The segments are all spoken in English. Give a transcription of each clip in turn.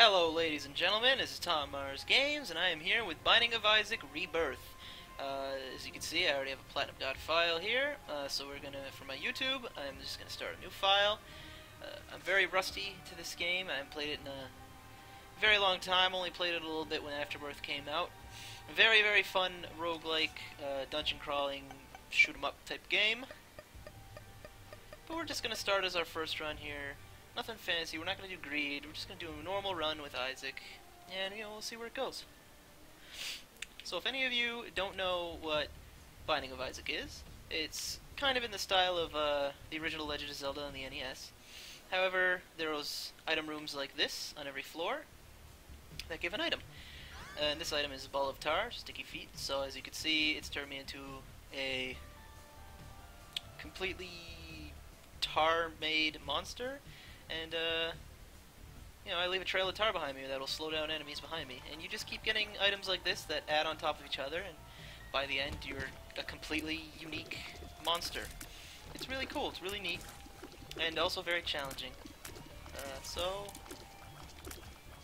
Hello, ladies and gentlemen. This is Tom Mars Games, and I am here with Binding of Isaac Rebirth. Uh, as you can see, I already have a platinum god file here, uh, so we're gonna, for my YouTube, I'm just gonna start a new file. Uh, I'm very rusty to this game. I haven't played it in a very long time. Only played it a little bit when Afterbirth came out. Very, very fun roguelike, uh, dungeon crawling, shoot 'em up type game. But we're just gonna start as our first run here. Nothing fancy. We're not gonna do greed. We're just gonna do a normal run with Isaac, and you know we'll see where it goes. So if any of you don't know what Binding of Isaac is, it's kind of in the style of uh, the original Legend of Zelda on the NES. However, there was item rooms like this on every floor that give an item. And this item is a ball of tar, sticky feet. So as you can see, it's turned me into a completely tar-made monster. And, uh, you know, I leave a trail of tar behind me that will slow down enemies behind me. And you just keep getting items like this that add on top of each other, and by the end, you're a completely unique monster. It's really cool, it's really neat, and also very challenging. Uh, so,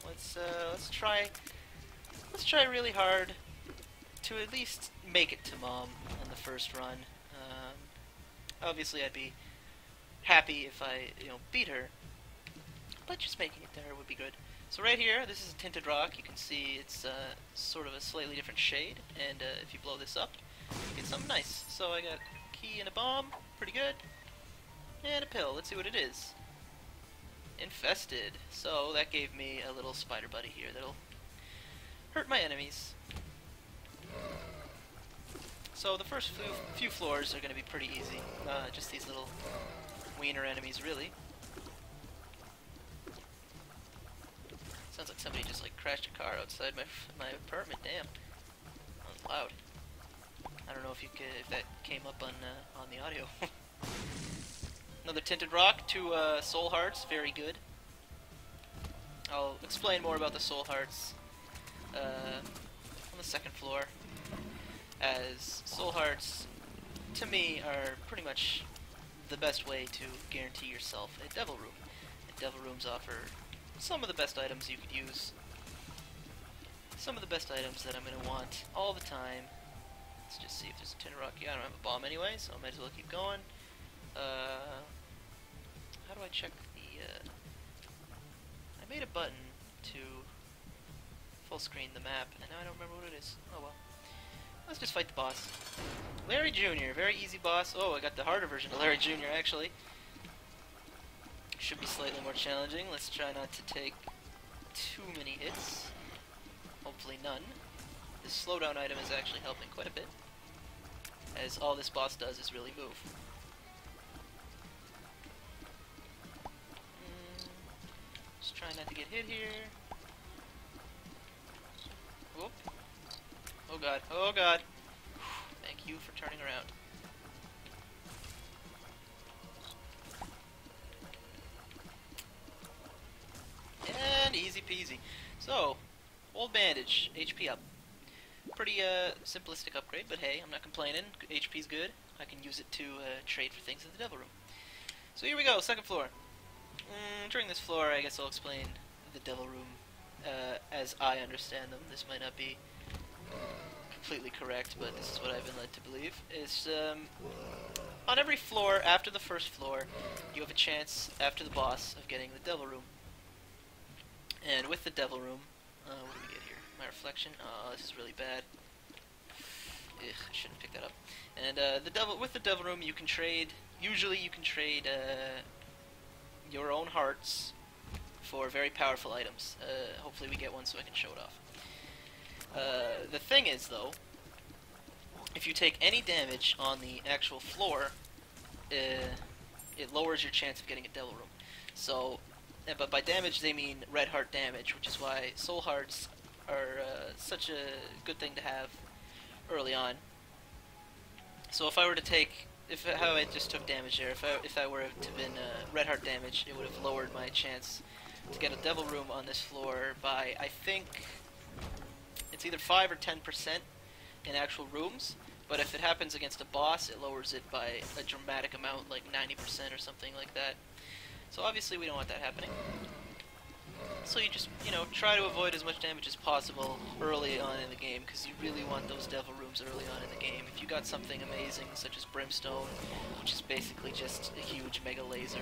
let's, uh, let's try, let's try really hard to at least make it to Mom on the first run. Um, obviously, I'd be happy if I, you know, beat her, but just making it there would be good. So right here, this is a tinted rock. You can see it's uh, sort of a slightly different shade, and uh, if you blow this up, you get something nice. So I got a key and a bomb, pretty good, and a pill. Let's see what it is. Infested. So that gave me a little spider buddy here that'll hurt my enemies. So the first few, few floors are going to be pretty easy. Uh, just these little wiener enemies, really. Sounds like somebody just like crashed a car outside my my apartment. Damn, that was loud. I don't know if you could, if that came up on uh, on the audio. Another tinted rock, two uh, soul hearts, very good. I'll explain more about the soul hearts uh, on the second floor, as soul hearts, to me, are pretty much the best way to guarantee yourself a devil room. And devil rooms offer some of the best items you could use. Some of the best items that I'm going to want all the time. Let's just see if there's a tin rock. I don't have a bomb anyway, so I might as well keep going. Uh, how do I check the... Uh, I made a button to full screen the map, and now I don't remember what it is. Oh well. Let's just fight the boss. Larry Jr., very easy boss. Oh, I got the harder version of Larry Jr. actually. Should be slightly more challenging. Let's try not to take too many hits. Hopefully none. This slowdown item is actually helping quite a bit. As all this boss does is really move. Mm, just try not to get hit here. Whoop. Oh god, oh god. Thank you for turning around. Easy peasy. So, old bandage, HP up. Pretty uh, simplistic upgrade, but hey, I'm not complaining. HP's good. I can use it to uh, trade for things in the Devil Room. So here we go, second floor. Mm, during this floor, I guess I'll explain the Devil Room uh, as I understand them. This might not be completely correct, but this is what I've been led to believe. Is um, on every floor after the first floor, you have a chance after the boss of getting the Devil Room. And with the Devil Room, uh, what do we get here? My reflection. Oh, this is really bad. Ugh, I shouldn't pick that up. And uh, the devil with the Devil Room, you can trade. Usually, you can trade uh, your own hearts for very powerful items. Uh, hopefully, we get one so I can show it off. The thing is, though, if you take any damage on the actual floor, it lowers your chance of getting a Devil Room. So but by damage they mean red heart damage, which is why soul hearts are uh, such a good thing to have early on. So if I were to take, if how I just took damage there, if I if were to have been uh, red heart damage, it would have lowered my chance to get a devil room on this floor by I think it's either five or ten percent in actual rooms. But if it happens against a boss, it lowers it by a dramatic amount, like 90% or something like that. So obviously we don't want that happening. So you just, you know, try to avoid as much damage as possible early on in the game, because you really want those devil rooms early on in the game. If you got something amazing, such as Brimstone, which is basically just a huge mega laser,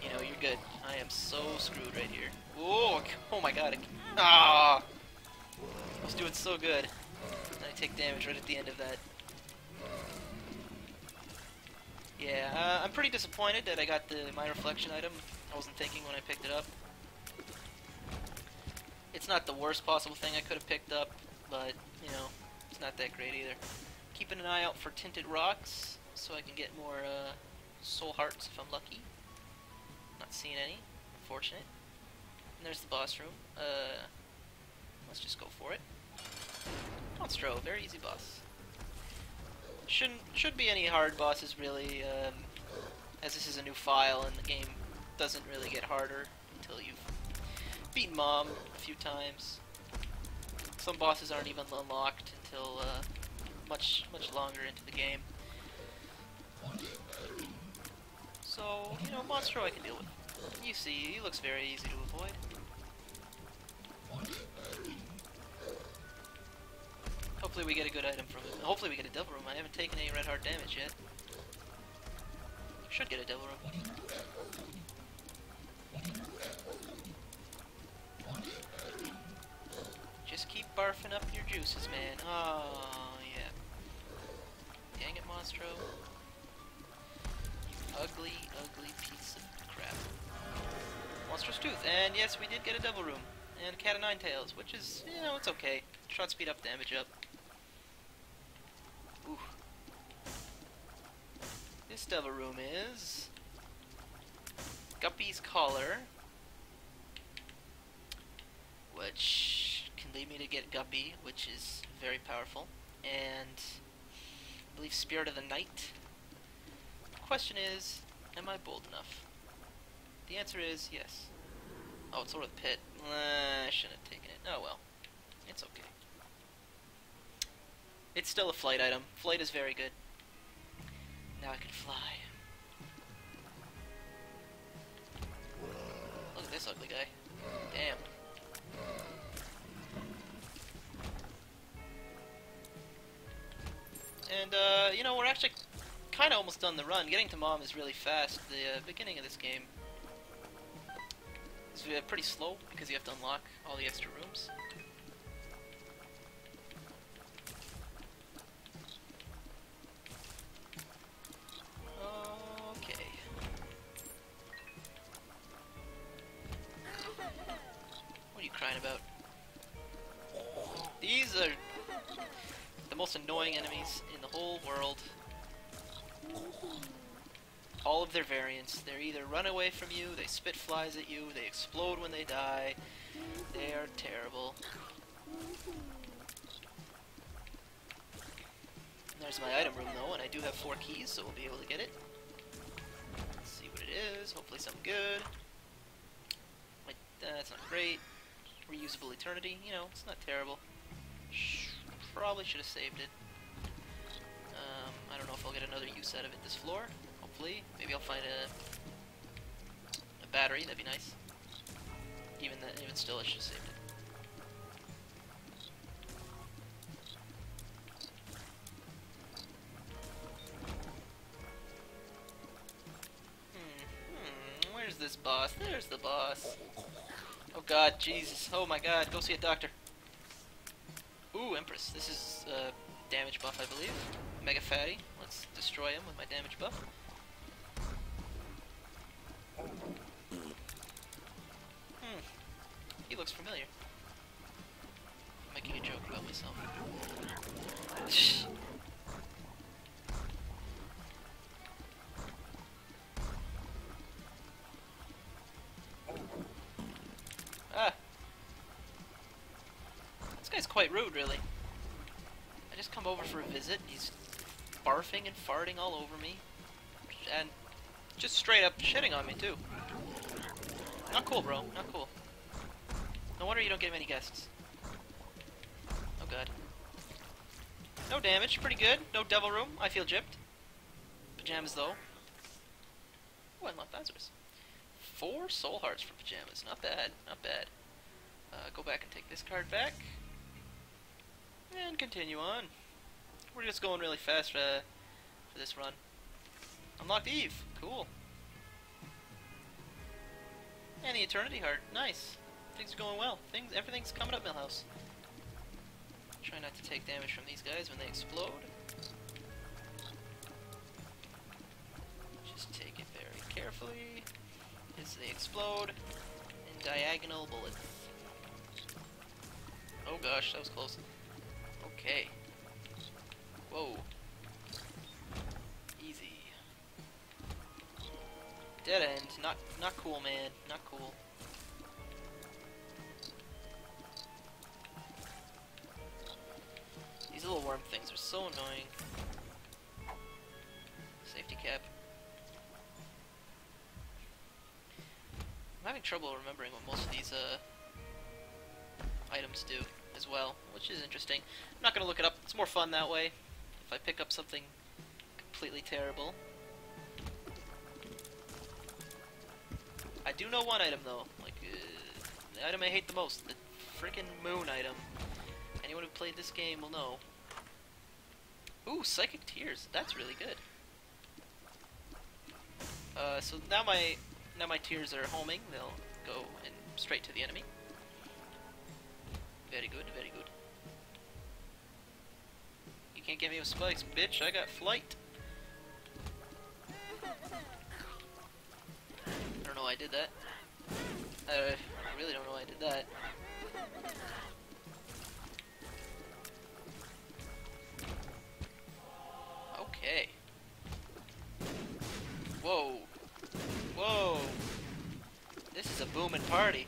you know, you're good. I am so screwed right here. Oh, oh my god. Ah! I was doing so good. I take damage right at the end of that. Yeah, uh, I'm pretty disappointed that I got the my reflection item. I wasn't thinking when I picked it up. It's not the worst possible thing I could have picked up, but, you know, it's not that great either. Keeping an eye out for tinted rocks, so I can get more uh, soul hearts if I'm lucky. Not seeing any, unfortunate. And there's the boss room. Uh, let's just go for it. Monstro, very easy boss. Shouldn't should be any hard bosses really, um, as this is a new file and the game doesn't really get harder until you've beaten Mom a few times. Some bosses aren't even unlocked until uh, much much longer into the game. So, you know, Monstro I can deal with. You see, he looks very easy to avoid. Hopefully we get a good item from him. Hopefully we get a devil room. I haven't taken any red heart damage yet. Should get a devil room. Just keep barfing up your juices, man. Oh, yeah. Dang it, Monstro. You ugly, ugly piece of crap. Monstro's Tooth. And yes, we did get a devil room. And a cat of nine tails, which is, you know, it's okay. Shot speed up, damage up. Ooh. This devil room is... Guppy's Collar. Which can lead me to get Guppy, which is very powerful. And I believe Spirit of the Night. The question is, am I bold enough? The answer is yes. Oh, it's over the pit. Uh, I shouldn't have taken it. Oh well. It's okay. It's still a flight item. Flight is very good. Now I can fly. Look at this ugly guy. Damn. And, uh, you know, we're actually kind of almost done the run. Getting to Mom is really fast. The uh, beginning of this game is uh, pretty slow because you have to unlock all the extra rooms. Crying about? These are the most annoying enemies in the whole world. All of their variants. They're either run away from you, they spit flies at you, they explode when they die. They are terrible. There's my item room though, and I do have four keys, so we'll be able to get it. Let's see what it is. Hopefully something good. Wait, that's not great. Reusable eternity. You know, it's not terrible. Probably should have saved it. Um, I don't know if I'll get another use out of it this floor. Hopefully. Maybe I'll find a, a battery. That'd be nice. Even that, even still, I should have saved it. Hmm, hmm, where's this boss? There's the boss. Oh god, Jesus. Oh my god, go see a doctor. Ooh, Empress. This is uh, damage buff, I believe. Mega Fatty. Let's destroy him with my damage buff. Quite rude, really. I just come over for a visit, he's barfing and farting all over me. And just straight up shitting on me, too. Not cool, bro. Not cool. No wonder you don't get many guests. Oh god. No damage, pretty good. No devil room, I feel gypped. Pajamas though. Oh, unlocked Lazarus. Four soul hearts for pajamas. Not bad. Not bad. Uh, go back and take this card back. And continue on. We're just going really fast uh, for this run. Unlocked Eve. Cool. And the Eternity Heart. Nice. Things are going well. Things, everything's coming up, Milhouse. Try not to take damage from these guys when they explode. Just take it very carefully as they explode in diagonal bullets. Oh gosh, that was close. Okay. Whoa. Easy. Dead end. Not not cool, man. Not cool. These little worm things are so annoying. Safety cap. I'm having trouble remembering what most of these uh, items do as well, which is interesting. I'm not going to look it up. It's more fun that way. If I pick up something completely terrible. I do know one item though. Like uh, the item I hate the most, the freaking moon item. Anyone who played this game will know. Ooh, psychic tears. That's really good. Uh, so now my now my tears are homing. They'll go and straight to the enemy. Very good, very good. You can't get me with spikes, bitch. I got flight. I don't know why I did that. I really don't know why I did that. Okay. Whoa. Whoa. This is a booming party.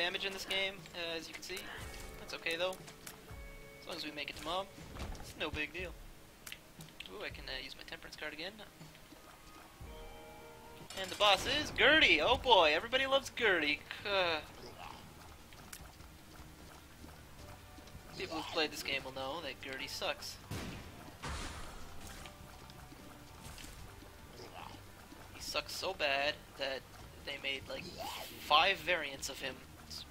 Damage in this game, uh, as you can see. That's okay though. As long as we make it to mom, it's no big deal. Ooh, I can uh, use my temperance card again. And the boss is Gurdy. Oh boy, everybody loves Gurdy. Uh, people who've played this game will know that Gurdy sucks. He sucks so bad that they made like five variants of him.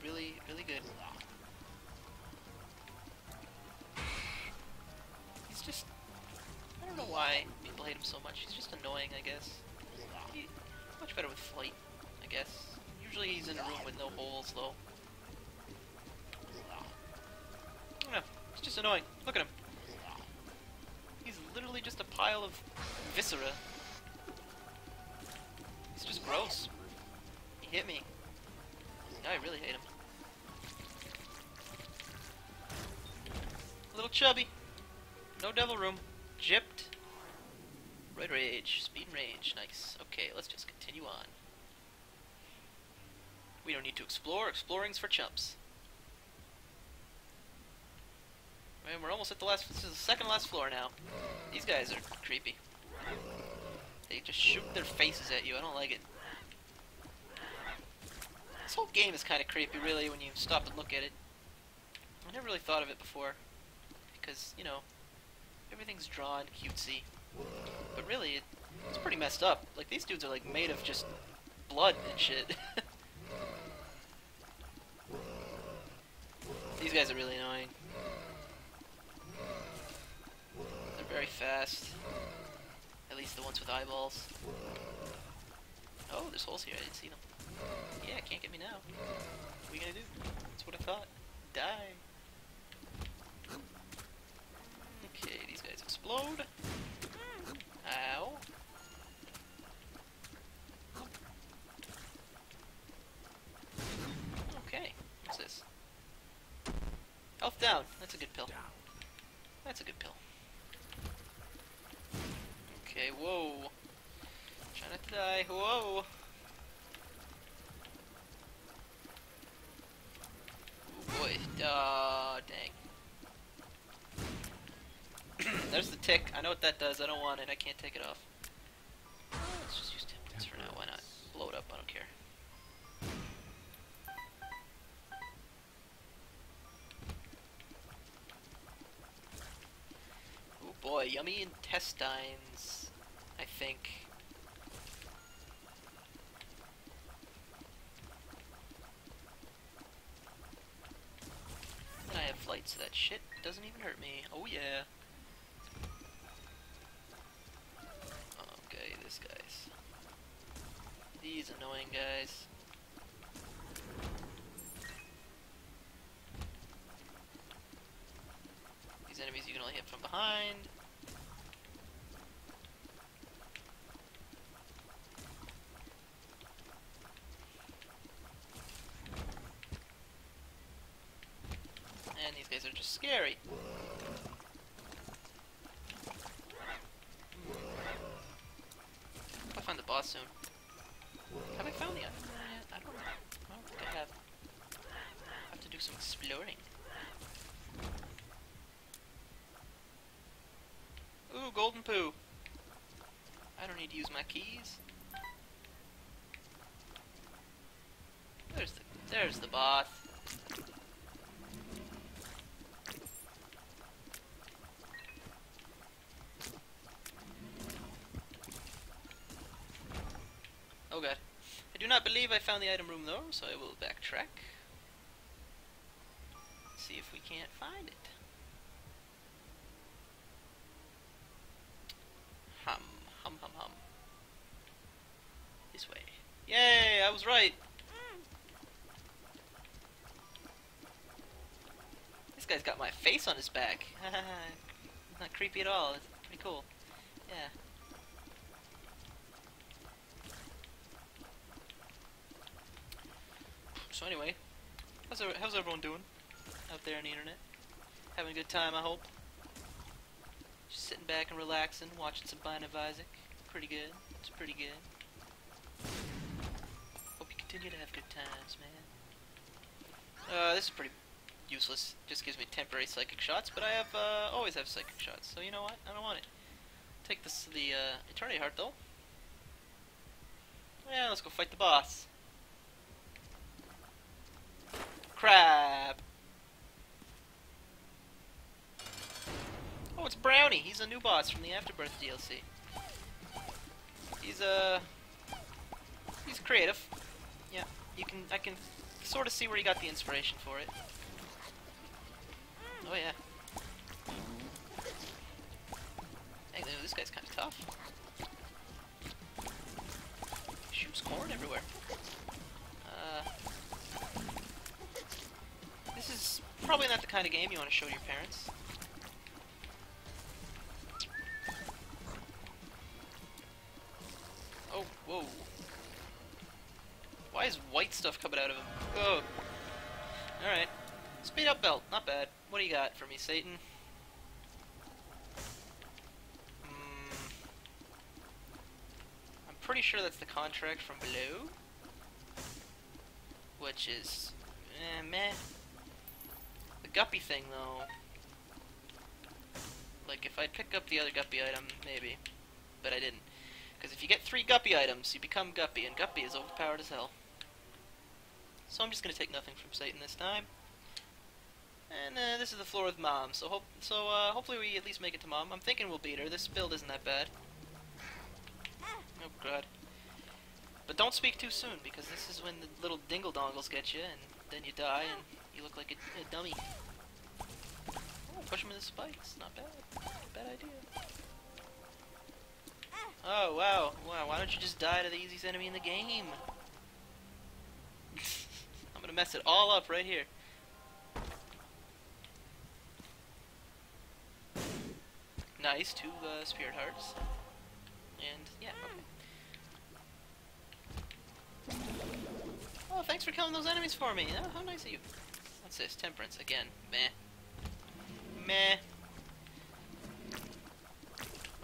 Really, really good. He's just... I don't know why people hate him so much. He's just annoying, I guess. He, much better with flight, I guess. Usually he's in a room with no holes, though. I don't know. He's just annoying. Look at him. He's literally just a pile of viscera. He's just gross. He hit me. I really hate him. Chubby. No devil room. Gypped. Red rage. Speed range. Nice. Okay, let's just continue on. We don't need to explore. Exploring's for chumps. Man, we're almost at the last. This is the second last floor now. These guys are creepy. They just shoot their faces at you. I don't like it. This whole game is kind of creepy, really, when you stop and look at it. I never really thought of it before. Because, you know, everything's drawn cutesy. But really, it, it's pretty messed up. Like, these dudes are, like, made of just blood and shit. these guys are really annoying. They're very fast. At least the ones with eyeballs. Oh, there's holes here. I didn't see them. Yeah, can't get me now. What are you gonna do? That's what I thought. Die. Okay, these guys explode. Ow. Okay, what's this? Health down. That's a good pill. That's a good pill. Okay, whoa. Trying not to die. Whoa. Oh boy. Uh, dang. There's the tick. I know what that does. I don't want it. I can't take it off. Let's just use temperance for now. Why not? Blow it up. I don't care. Oh boy, yummy intestines. I think. And I have flight, so that shit doesn't even hurt me. Oh yeah. These annoying guys. These enemies you can only hit from behind. And these guys are just scary. I'll find the boss soon. Found the item yet? I don't know. I don't think I have. I have to do some exploring. Ooh, golden poo. I don't need to use my keys. There's the there's the boss. Oh god. I do not believe I found the item room though, so I will backtrack. See if we can't find it. Hum, hum, hum, hum. This way. Yay, I was right! This guy's got my face on his back. Not creepy at all. It's pretty cool. Yeah. So anyway, how's, how's everyone doing out there on the internet? Having a good time, I hope. Just sitting back and relaxing, watching some Bind of Isaac. Pretty good. It's pretty good. Hope you continue to have good times, man. Uh, this is pretty useless. Just gives me temporary psychic shots, but I have uh, always have psychic shots. So you know what? I don't want it. Take this to the uh, Eternity Heart though. Yeah, let's go fight the boss. Crab. Oh, it's Brownie. He's a new boss from the Afterbirth DLC. He's uh he's creative. Yeah, you can I can sort of see where he got the inspiration for it. Oh yeah. Hey, this guy's kind of tough. Shoots corn everywhere. This is probably not the kind of game you want to show your parents. Oh, whoa. Why is white stuff coming out of him? Oh. Alright. Speed up belt, not bad. What do you got for me, Satan? Hmm. I'm pretty sure that's the contract from below. Which is... Eh, meh. The guppy thing, though. Like, if I'd pick up the other guppy item, maybe. But I didn't. Because if you get three guppy items, you become guppy, and guppy is overpowered as hell. So I'm just gonna take nothing from Satan this time. And uh, this is the floor with Mom, so hope so. Uh, hopefully we at least make it to Mom. I'm thinking we'll beat her. This build isn't that bad. Oh god. But don't speak too soon, because this is when the little dingle dongles get you, and then you die, and you look like a, a dummy. Push him with the spikes. Not bad. Not bad idea. Oh, wow. Wow, why don't you just die to the easiest enemy in the game? I'm gonna mess it all up right here. Nice, two uh, spirit hearts. And, yeah, okay. Oh, thanks for killing those enemies for me. Oh, how nice of you. What's this? Temperance again. Meh. Meh.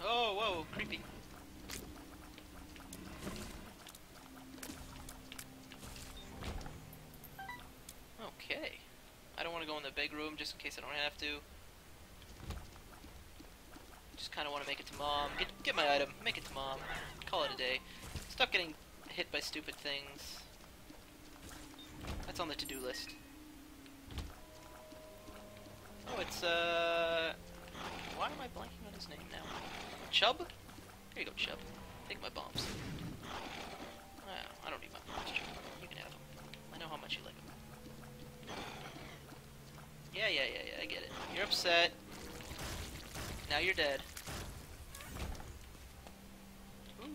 Oh, whoa, creepy. Okay. I don't want to go in the big room just in case I don't have to. Just kind of want to make it to mom. Get, get my item, make it to mom. Call it a day. Stop getting hit by stupid things. That's on the to-do list. Oh, it's, uh... Why am I blanking on his name now? Chub? Here you go, Chub. Take my bombs. Well, I don't need my bombs. You can have them. I know how much you like them. Yeah, yeah, yeah, yeah, I get it. You're upset. Now you're dead. Ooh.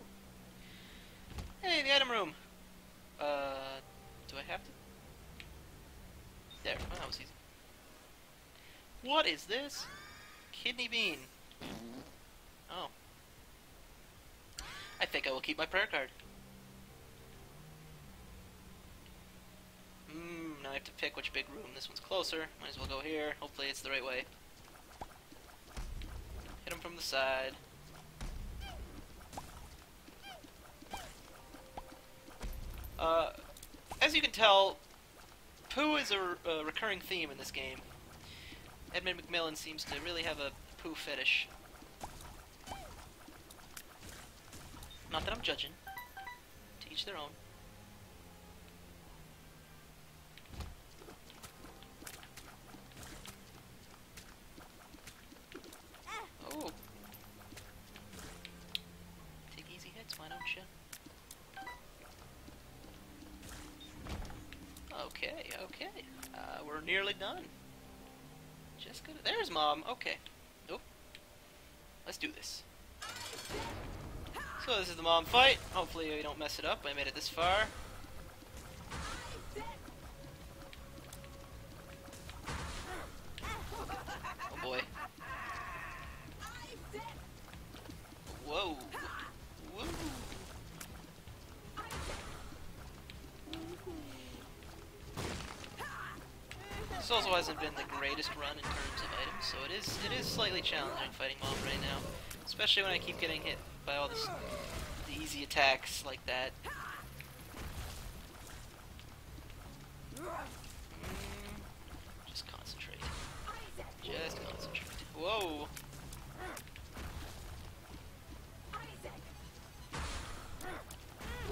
Hey, the item room! Uh, do I have to? There, oh, that was easy. What is this? Kidney bean. Oh. I think I will keep my prayer card. Hmm, now I have to pick which big room. This one's closer. Might as well go here. Hopefully it's the right way. Hit him from the side. Uh, as you can tell, poo is a, a recurring theme in this game. Edmund McMillen seems to really have a poo fetish. Not that I'm judging. To each their own. Oh. Take easy hits, why don't you? Okay, okay. Uh, we're nearly done. There's mom. Okay. Nope. Let's do this. So this is the mom fight. Hopefully we don't mess it up. I made it this far. Hasn't been the greatest run in terms of items, so it is it is slightly challenging fighting mom right now, especially when I keep getting hit by all this the easy attacks like that. Mm, just concentrate. Just concentrate. Whoa.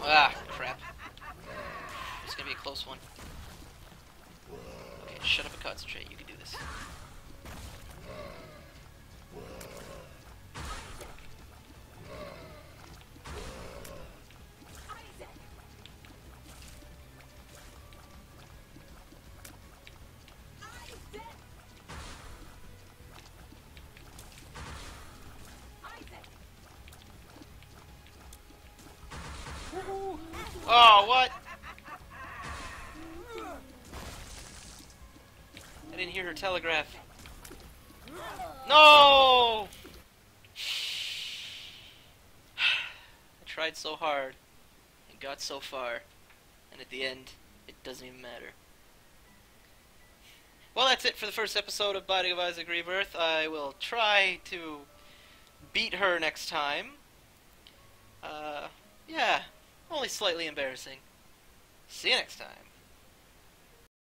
Ah, crap. It's gonna be a close one. Shut up and concentrate. You can do this. Oh, what? Her telegraph. No! I tried so hard and got so far, and at the end, it doesn't even matter. Well, that's it for the first episode of Binding of Isaac Rebirth. I will try to beat her next time. Uh, yeah, only slightly embarrassing. See you next time.